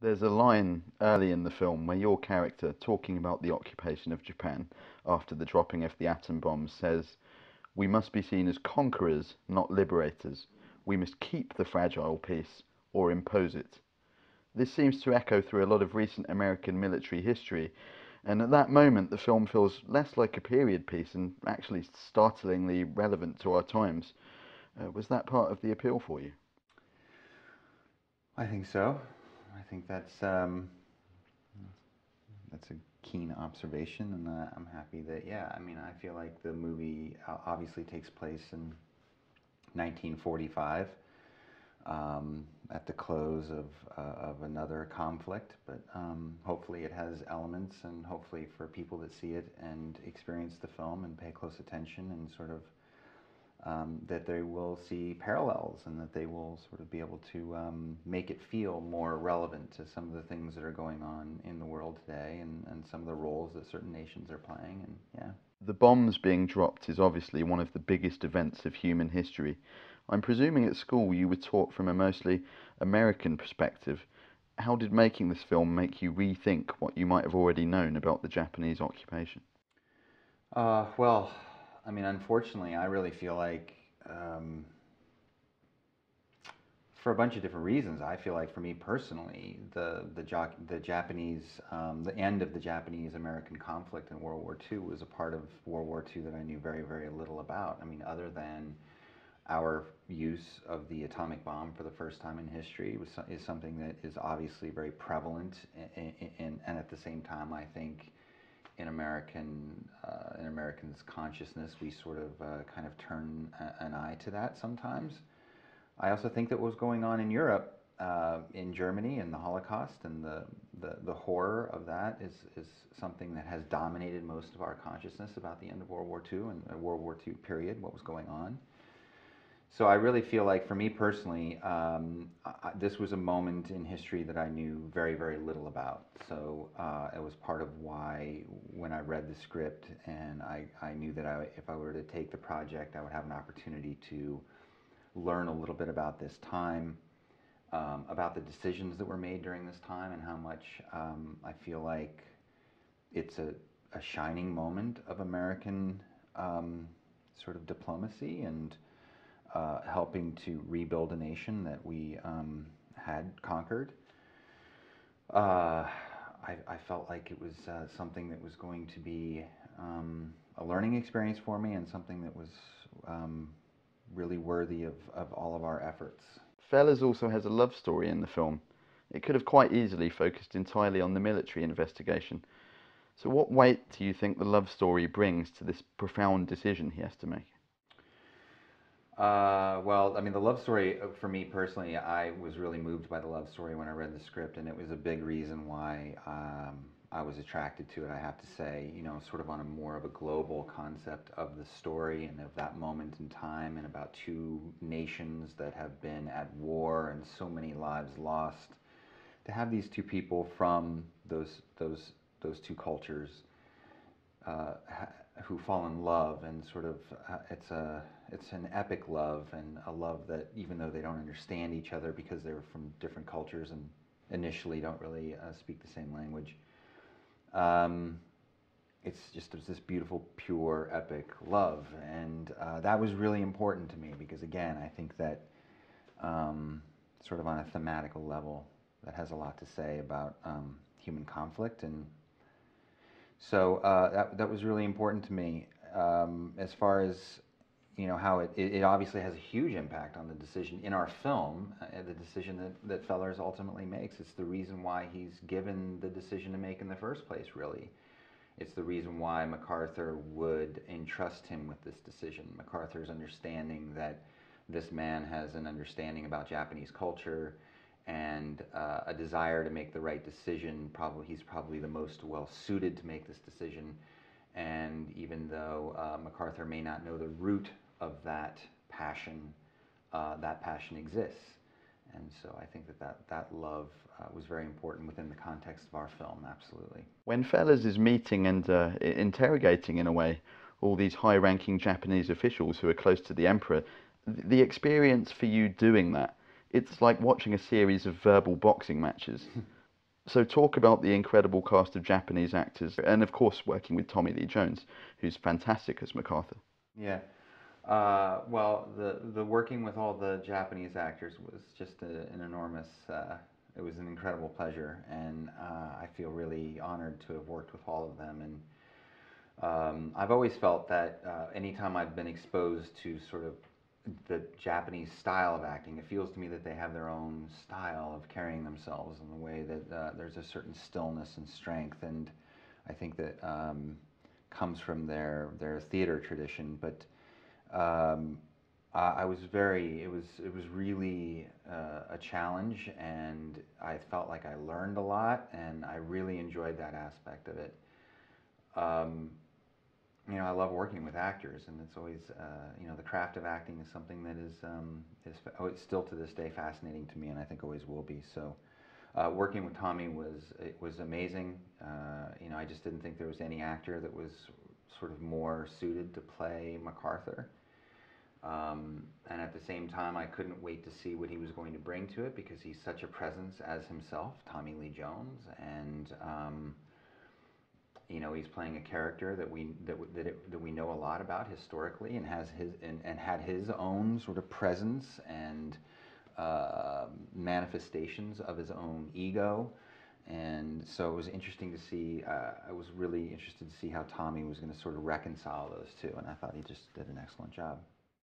There's a line early in the film where your character, talking about the occupation of Japan after the dropping of the atom bomb, says, We must be seen as conquerors, not liberators. We must keep the fragile peace or impose it. This seems to echo through a lot of recent American military history, and at that moment the film feels less like a period piece and actually startlingly relevant to our times. Uh, was that part of the appeal for you? I think so. I think that's um, that's a keen observation, and uh, I'm happy that yeah. I mean, I feel like the movie obviously takes place in 1945 um, at the close of uh, of another conflict, but um, hopefully it has elements, and hopefully for people that see it and experience the film and pay close attention and sort of um, that they will see parallels and that they will sort of be able to um, make it feel more relevant to some of the things that are going on in the world today and, and some of the roles that certain nations are playing. And yeah. The bombs being dropped is obviously one of the biggest events of human history. I'm presuming at school you were taught from a mostly American perspective. How did making this film make you rethink what you might have already known about the Japanese occupation? Uh, well, I mean, unfortunately, I really feel like, um, for a bunch of different reasons, I feel like for me personally, the the, jo- the Japanese, um, the end of the Japanese-American conflict in World War II was a part of World War II that I knew very, very little about. I mean, other than our use of the atomic bomb for the first time in history was, is something that is obviously very prevalent, and, and, and at the same time, I think in American uh, in Americans' consciousness, we sort of uh, kind of turn a, an eye to that sometimes. I also think that what was going on in Europe, uh, in Germany, and the Holocaust, and the, the, the horror of that is is something that has dominated most of our consciousness about the end of World War II and World War II period, what was going on. So I really feel like, for me personally, um, I, this was a moment in history that I knew very, very little about. So uh, it was part of why, when I read the script, and I, I knew that I, if I were to take the project, I would have an opportunity to learn a little bit about this time, um, about the decisions that were made during this time, and how much um, I feel like it's a, a shining moment of American um, sort of diplomacy and uh, helping to rebuild a nation that we um, had conquered. Uh, I, I, felt like it was uh, something that was going to be um, a learning experience for me and something that was um, really worthy of, of all of our efforts. Fellers also has a love story in the film. It could have quite easily focused entirely on the military investigation. So, what weight do you think the love story brings to this profound decision he has to make? Uh, well, I mean, the love story uh, for me personally, I was really moved by the love story when I read the script, and it was a big reason why um, I was attracted to it. I have to say, you know, sort of on a more of a global concept of the story and of that moment in time, and about two nations that have been at war and so many lives lost. To have these two people from those those those two cultures uh, who fall in love and sort of uh, it's a it's an epic love and a love that even though they don't understand each other because they're from different cultures and initially don't really uh, speak the same language um, it's just it's this beautiful pure epic love. And uh, that was really important to me because again i think that um, sort of on a thematical level that has a lot to say about um, human conflict and so uh, that, that was really important to me. Um, as far as you know, how it, it, obviously has a huge impact on the decision in our film, uh, the decision that, that Fellers ultimately makes. It's the reason why he's given the decision to make in the first place, really. It's the reason why MacArthur would entrust him with this decision. MacArthur's understanding that this man has an understanding about Japanese culture, and uh, a desire to make the right decision. Probably he's probably the most well suited to make this decision. And even though uh, MacArthur may not know the root of that passion, uh, that passion exists. And so I think that that, that love uh, was very important within the context of our film, absolutely. When Fellers is meeting and uh, interrogating, in a way, all these high ranking Japanese officials who are close to the emperor, the experience for you doing that it's like watching a series of verbal boxing matches. So talk about the incredible cast of Japanese actors, and of course working with Tommy Lee Jones, who's fantastic as MacArthur. Yeah. Uh, well, the the working with all the Japanese actors was just a, an enormous. Uh, it was an incredible pleasure, and uh, I feel really honored to have worked with all of them. And um, I've always felt that uh, anytime I've been exposed to sort of the Japanese style of acting, it feels to me that they have their own style of carrying themselves in the way that uh, there's a certain stillness and strength, and I think that um, comes from their their theater tradition. But um, I, I was very, it was it was really uh, a challenge, and I felt like I learned a lot, and I really enjoyed that aspect of it. Um, you know, I love working with actors, and it's always, uh, you know, the craft of acting is something that is, um, is oh, it's still to this day fascinating to me, and I think always will be. So, uh, working with Tommy was it was amazing. Uh, you know, I just didn't think there was any actor that was sort of more suited to play MacArthur. Um, and at the same time, I couldn't wait to see what he was going to bring to it because he's such a presence as himself, Tommy Lee Jones, and um, you know he's playing a character that we that that, it, that we know a lot about historically and has his and, and had his own sort of presence and uh, manifestations of his own ego. And so it was interesting to see uh, i was really interested to see how tommy was going to sort of reconcile those two and i thought he just did an excellent job